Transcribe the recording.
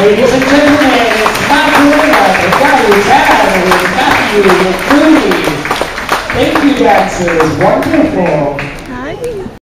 Ladies and gentlemen, it's Macarena, the Gary Tad Matthew McCready. Thank you, dancers. Wonderful.